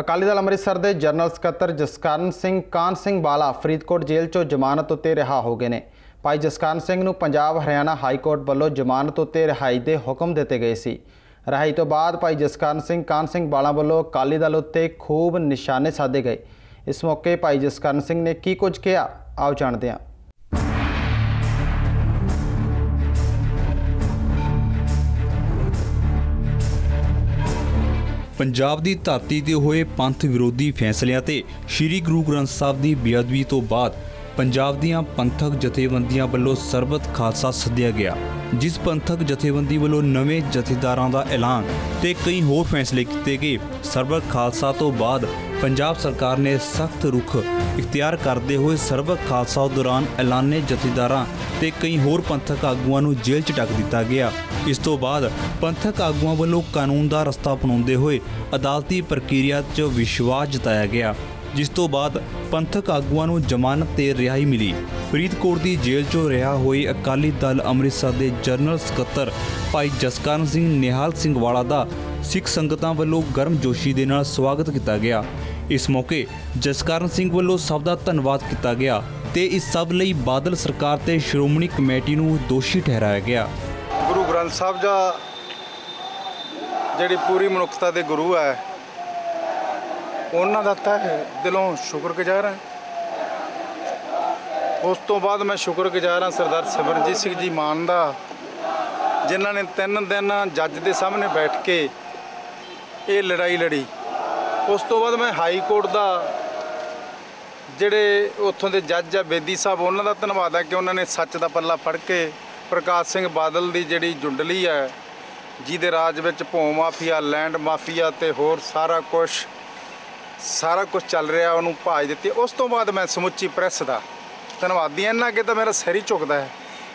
ਅਕਾਲੀ ਦਲ ਅੰਮ੍ਰਿਤਸਰ ਦੇ ਜਨਰਲ ਸਕੱਤਰ ਜਸਕਰਨ ਸਿੰਘ, ਕਾਨ ਸਿੰਘ ਬਾਲਾ ਫਰੀਦਕੋਟ ਜੇਲ੍ਹ 'ਚੋਂ ਜ਼ਮਾਨਤ ਉੱਤੇ ਰਿਹਾ ਹੋ ਗਏ ਨੇ। ਭਾਈ ਜਸਕਰਨ ਸਿੰਘ ਨੂੰ ਪੰਜਾਬ ਹਰਿਆਣਾ ਹਾਈ ਕੋਰਟ ਵੱਲੋਂ ਜ਼ਮਾਨਤ ਉੱਤੇ ਰਿਹਾਈ ਦੇ ਹੁਕਮ ਦਿੱਤੇ ਗਏ ਸੀ। ਰਿਹਾਈ ਤੋਂ ਬਾਅਦ ਭਾਈ ਜਸਕਰਨ ਸਿੰਘ, ਕਾਨ ਸਿੰਘ ਬਾਲਾ ਵੱਲੋਂ ਅਕਾਲੀ ਦਲ ਉੱਤੇ ਖੂਬ ਨਿਸ਼ਾਨੇ ਸਾਧੇ ਗਏ। ਇਸ ਮੌਕੇ ਭਾਈ ਜਸਕਰਨ ਸਿੰਘ ਨੇ ਕੀ ਕੁਝ ਕਿਹਾ? ਆਓ ਜਾਣਦੇ ਹਾਂ। ਪੰਜਾਬ ਦੀ ਧਰਤੀ ਤੇ ਹੋਏ ਪੰਥ ਵਿਰੋਧੀ ਫੈਸਲਿਆਂ ਤੇ ਸ੍ਰੀ ਗੁਰੂ ਗ੍ਰੰਥ ਸਾਹਿਬ ਦੀ ਬੇਅਦਬੀ ਤੋਂ ਬਾਅਦ ਪੰਜਾਬ ਦੀਆਂ ਪੰਥਕ ਜਥੇਬੰਦੀਆਂ ਵੱਲੋਂ ਸਰਬਤ ਖਾਲਸਾ ਸੱਦਿਆ ਗਿਆ, ਜਿਸ ਪੰਥਕ ਜਥੇਬੰਦੀ ਵੱਲੋਂ ਨਵੇਂ ਜਥੇਦਾਰਾਂ ਦਾ ਐਲਾਨ ਤੇ ਕਈ ਹੋਰ ਫੈਸਲੇ ਕੀਤੇ ਗਏ। ਸਰਬਤ ਖਾਲਸਾ ਤੋਂ ਬਾਅਦ ਪੰਜਾਬ ਸਰਕਾਰ ਨੇ ਸਖਤ ਰੁਖ ਇਖਤਿਆਰ ਕਰਦੇ ਹੋਏ ਸਰਬਤ ਖਾਲਸਾ ਦੌਰਾਨ ਐਲਾਨੇ ਜਥੇਦਾਰਾਂ ਤੇ ਕਈ ਹੋਰ ਪੰਥਕ ਆਗੂਆਂ ਨੂੰ ਜੇਲ੍ਹ 'ਚ ਡੱਕ ਦਿੱਤਾ ਗਿਆ। ਇਸ ਤੋਂ ਬਾਅਦ ਪੰਥਕ ਆਗੂਆਂ ਵੱਲੋਂ ਕਾਨੂੰਨ ਦਾ ਰਸਤਾ ਅਪਣਾਉਂਦੇ ਹੋਏ ਅਦਾਲਤੀ ਪ੍ਰਕਿਰਿਆ 'ਚ ਵਿਸ਼ਵਾਸ ਜਤਾਇਆ ਗਿਆ, ਜਿਸ ਤੋਂ ਬਾਅਦ ਪੰਥਕ ਆਗੂਆਂ ਨੂੰ ਜ਼ਮਾਨਤ ਤੇ ਰਿਹਾਈ ਮਿਲੀ। ਫਰੀਦਕੋਟ ਦੀ ਜੇਲ੍ਹ 'ਚੋਂ ਰਿਹਾ ਹੋਏ ਅਕਾਲੀ ਦਲ ਅੰਮ੍ਰਿਤਸਰ ਦੇ ਜਨਰਲ ਸਕੱਤਰ ਭਾਈ ਜਸਕਰਨ ਸਿੰਘ ਨਿਹਾਲ ਸਿੰਘ ਵਾਲਾ ਦਾ ਸਿੱਖ ਸੰਗਤਾਂ ਵੱਲੋਂ ਗਰਮ ਜੋਸ਼ੀ ਦੇ ਨਾਲ ਸਵਾਗਤ ਕੀਤਾ ਗਿਆ। ਇਸ ਮੌਕੇ ਜਸਕਰਨ ਸਿੰਘ ਵੱਲੋਂ ਸਭ ਦਾ ਧੰਨਵਾਦ ਕੀਤਾ ਗਿਆ ਤੇ ਇਸ ਸਭ ਲਈ ਬਾਦਲ ਸਰਕਾਰ ਤੇ ਸ਼੍ਰੋਮਣੀ ਕਮੇਟੀ ਨੂੰ ਦੋਸ਼ੀ ਠਹਿਰਾਇਆ ਗਿਆ। ਗੁਰੂ ਗ੍ਰੰਥ ਸਾਹਿਬ ਦਾ ਜਿਹੜੀ ਪੂਰੀ ਮਨੁੱਖਤਾ ਦੇ ਗੁਰੂ ਹੈ, ਉਹਨਾਂ ਦਾ ਤਾਂ ਦਿਲੋਂ ਸ਼ੁਕਰਗੁਜ਼ਾਰ ਹਾਂ। ਉਸ ਤੋਂ ਬਾਅਦ ਮੈਂ ਸ਼ੁਕਰਗੁਜ਼ਾਰ ਹਾਂ ਸਰਦਾਰ ਸਿਮਰਨਜੀਤ ਸਿੰਘ ਜੀ ਮਾਨ ਦਾ, ਜਿਨ੍ਹਾਂ ਨੇ ਤਿੰਨ ਦਿਨ ਜੱਜ ਦੇ ਸਾਹਮਣੇ ਬੈਠ ਕੇ ਇਹ ਲੜਾਈ ਲੜੀ। ਉਸ ਤੋਂ ਬਾਅਦ ਮੈਂ ਹਾਈ ਕੋਰਟ ਦਾ ਜਿਹੜੇ ਉੱਥੋਂ ਦੇ ਜੱਜ ਆ, ਬੇਦੀ ਸਾਹਿਬ, ਉਹਨਾਂ ਦਾ ਧੰਨਵਾਦ ਹੈ ਕਿ ਉਹਨਾਂ ਨੇ ਸੱਚ ਦਾ ਪੱਲਾ ਫੜ ਕੇ ਪ੍ਰਕਾਸ਼ ਸਿੰਘ ਬਾਦਲ ਦੀ ਜਿਹੜੀ ਜੁੰਡਲੀ ਹੈ, ਜਿਹਦੇ ਰਾਜ ਵਿੱਚ ਭੂ ਮਾਫੀਆ, ਲੈਂਡ ਮਾਫੀਆ ਤੇ ਹੋਰ ਸਾਰਾ ਕੁਝ ਸਾਰਾ ਕੁਝ ਚੱਲ ਰਿਹਾ, ਉਹਨੂੰ ਭਾਜ ਦਿੱਤੀ। ਉਸ ਤੋਂ ਬਾਅਦ ਮੈਂ ਸਮੁੱਚੀ ਪ੍ਰੈਸ ਦਾ ਧੰਨਵਾਦੀ ਹਾਂ। ਇਹਨਾਂ ਅੱਗੇ ਤਾਂ ਮੇਰਾ ਸਿਰ ਹੀ ਝੁਕਦਾ ਹੈ,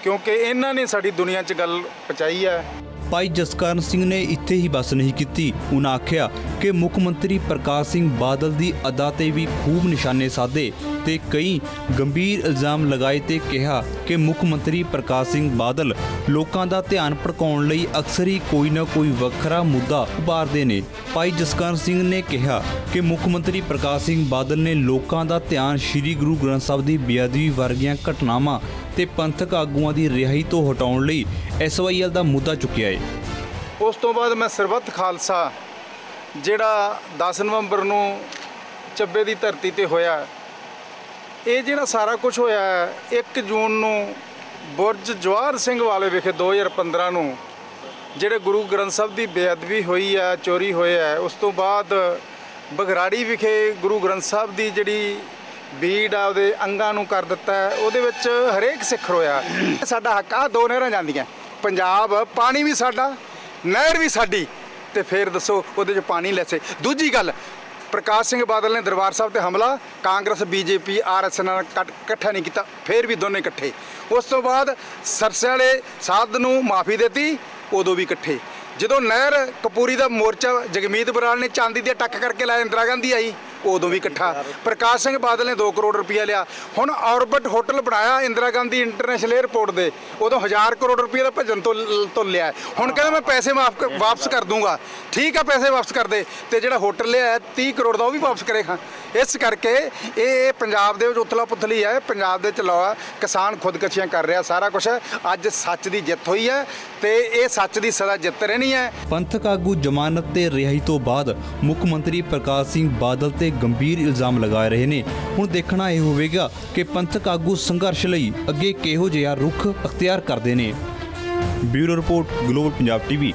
ਕਿਉਂਕਿ ਇਹਨਾਂ ਨੇ ਸਾਡੀ ਦੁਨੀਆ 'ਚ ਗੱਲ ਪਹੁੰਚਾਈ ਹੈ। ਭਾਈ ਜਸਕਰਨ ਸਿੰਘ ਨੇ ਇੱਥੇ ਹੀ ਬਸ ਨਹੀਂ ਕੀਤੀ। ਉਹਨਾਂ ਆਖਿਆ ਕਿ ਮੁੱਖ ਮੰਤਰੀ ਪ੍ਰਕਾਸ਼ ਸਿੰਘ ਬਾਦਲ ਦੀ ਅਦਾ ਤੇ ਵੀ ਖੂਬ ਨਿਸ਼ਾਨੇ ਸਾਧੇ ਤੇ ਕਈ ਗੰਭੀਰ ਇਲਜ਼ਾਮ ਲਗਾਏ ਤੇ ਕਿਹਾ ਕਿ ਮੁੱਖ ਮੰਤਰੀ ਪ੍ਰਕਾਸ਼ ਸਿੰਘ ਬਾਦਲ ਲੋਕਾਂ ਦਾ ਧਿਆਨ ਭਟਕਾਉਣ ਲਈ ਅਕਸਰ ਹੀ ਕੋਈ ਨਾ ਕੋਈ ਵੱਖਰਾ ਮੁੱਦਾ ਉਭਾਰਦੇ ਨੇ। ਭਾਈ ਜਸਕਰਨ ਸਿੰਘ ਨੇ ਕਿਹਾ ਕਿ ਮੁੱਖ ਮੰਤਰੀ ਪ੍ਰਕਾਸ਼ ਸਿੰਘ ਬਾਦਲ ਨੇ ਲੋਕਾਂ ਦਾ ਧਿਆਨ ਸ੍ਰੀ ਗੁਰੂ ਗ੍ਰੰਥ ਸਾਹਿਬ ਦੀ ਬੇਅਦਬੀ ਵਰਗੀਆਂ ਘਟਨਾਵਾਂ ਤੇ ਪੰਥਕ ਆਗੂਆਂ ਦੀ ਰਿਹਾਈ ਤੋਂ ਹਟਾਉਣ ਲਈ ਐਸਵਾਈਐਲ ਦਾ ਮੁੱਦਾ ਚੁੱਕਿਆ ਹੈ। ਉਸ ਤੋਂ ਬਾਅਦ ਮੈਂ ਸਰਬੱਤ ਖਾਲਸਾ ਜਿਹੜਾ 10 ਨਵੰਬਰ ਨੂੰ ਚੱਬੇ ਦੀ ਧਰਤੀ ਤੇ ਹੋਇਆ ਇਹ ਜਿਹੜਾ ਸਾਰਾ ਕੁਝ ਹੋਇਆ ਹੈ, 1 ਜੂਨ ਨੂੰ ਬੁਰਜ ਜਵਾਹਰ ਸਿੰਘ ਵਾਲੇ ਵਿਖੇ 2015 ਨੂੰ ਜਿਹੜੇ ਗੁਰੂ ਗ੍ਰੰਥ ਸਾਹਿਬ ਦੀ ਬੇਅਦਬੀ ਹੋਈ ਹੈ ਚੋਰੀ ਹੋਇਆ ਹੈ ਉਸ ਤੋਂ ਬਾਅਦ ਬਗਰਾੜੀ ਵਿਖੇ ਗੁਰੂ ਗ੍ਰੰਥ ਸਾਹਿਬ ਦੀ ਜਿਹੜੀ ਬੀੜ ਆ ਉਹਦੇ ਅੰਗਾਂ ਨੂੰ ਕਰ ਦਿੱਤਾ ਉਹਦੇ ਵਿੱਚ ਹਰੇਕ ਸਿੱਖ ਰੋਇਆ ਸਾਡਾ ਹੱਕ ਆ ਦੋ ਨਹਿਰਾਂ ਜਾਂਦੀਆਂ ਪੰਜਾਬ ਪਾਣੀ ਵੀ ਸਾਡਾ ਨਹਿਰ ਵੀ ਸਾਡੀ। ਤੇ ਫਿਰ ਦੱਸੋ ਉਹਦੇ 'ਚ ਪਾਣੀ ਲੈਸੇ। ਦੂਜੀ ਗੱਲ, ਪ੍ਰਕਾਸ਼ ਸਿੰਘ ਬਾਦਲ ਨੇ ਦਰਬਾਰ ਸਾਹਿਬ ਤੇ ਹਮਲਾ, ਕਾਂਗਰਸ, ਬੀਜੇਪੀ ਆਰਐਸ ਨਾਲ ਕੱਟ- ਇਕੱਠਾ ਨਹੀਂ ਕੀਤਾ, ਫਿਰ ਵੀ ਦੋਨੇ ਇਕੱਠੇ। ਉਸ ਤੋਂ ਬਾਅਦ ਸਰਸੇ ਵਾਲੇ ਸਾਧ ਨੂੰ ਮਾਫੀ ਦਿੱਤੀ, ਉਦੋਂ ਵੀ ਇਕੱਠੇ। ਜਦੋਂ ਨਹਿਰ ਕਪੂਰੀ ਦਾ ਮੋਰਚਾ ਜਗਮੀਤ ਬਰਾੜ ਨੇ ਚਾਂਦੀ ਦੇ ਟੱਕ ਕਰਕੇ ਲਾਇਆ ਇੰਦਰਾ ਗਾਂਧੀ ਆਈ ਉਦੋਂ ਵੀ ਇਕੱਠਾ। ਪ੍ਰਕਾਸ਼ ਸਿੰਘ ਬਾਦਲ ਨੇ 2 ਕਰੋੜ ਰੁਪਇਆ ਲਿਆ। ਹੁਣ ਆਰਬਿਟ ਹੋਟਲ ਬਣਾਇਆ ਇੰਦਰਾ ਗਾਂਧੀ ਇੰਟਰਨੈਸ਼ਨਲ 에ਅਰਪੋਰਟ ਦੇ। ਉਦੋਂ 1000 ਕਰੋੜ ਰੁਪਏ ਦਾ ਭਜਨ ਤੋਂ ਤੋਂ ਲਿਆ। ਹੁਣ ਕਹਿੰਦਾ ਮੈਂ ਪੈਸੇ ਮਾਫ ਵਾਪਸ ਕਰ ਦੂੰਗਾ। ਠੀਕ ਆ, ਪੈਸੇ ਵਾਪਸ ਕਰ ਦੇ। ਤੇ ਜਿਹੜਾ ਹੋਟਲ ਲਿਆ 30 ਕਰੋੜ ਦਾ ਉਹ ਵੀ ਵਾਪਸ ਕਰੇਗਾ। ਇਸ ਕਰਕੇ ਇਹ ਪੰਜਾਬ ਦੇ ਵਿੱਚ ਉਥਲਾ ਪੁਥਲੀ ਹੈ। ਪੰਜਾਬ ਦੇ ਚਲਾਵਾ ਕਿਸਾਨ ਖੁਦਕਸ਼ੀਆਂ ਕਰ ਰਿਹਾ ਸਾਰਾ ਕੁਝ ਅੱਜ ਸੱਚ ਦੀ ਜਿੱਤ ਹੋਈ ਹੈ ਤੇ ਇਹ ਸੱਚ ਦੀ ਸਦਾ ਜਿੱਤ ਰਹਿਣੀ ਹੈ। ਪੰਥਕ ਆਗੂ ਜ਼ਮਾਨਤ ਤੇ ਰਿਹਾਈ ਤੋਂ ਬਾਅਦ ਮੁੱਖ ਮੰਤਰੀ ਪ੍ਰਕਾਸ਼ ਸਿੰਘ ਬਾਦਲ 'ਤੇ ਤੇ ਗੰਭੀਰ ਇਲਜ਼ਾਮ ਲਗਾ ਰਹੇ ਨੇ। ਹੁਣ ਦੇਖਣਾ ਇਹ ਹੋਵੇਗਾ ਕਿ ਪੰਥਕ ਆਗੂ ਸੰਘਰਸ਼ ਲਈ ਅੱਗੇ ਕਿਹੋ ਜਿਹਾ ਰੁਖ ਅਖਤਿਆਰ ਕਰਦੇ ਨੇ। Bureau report, global Punjab TV.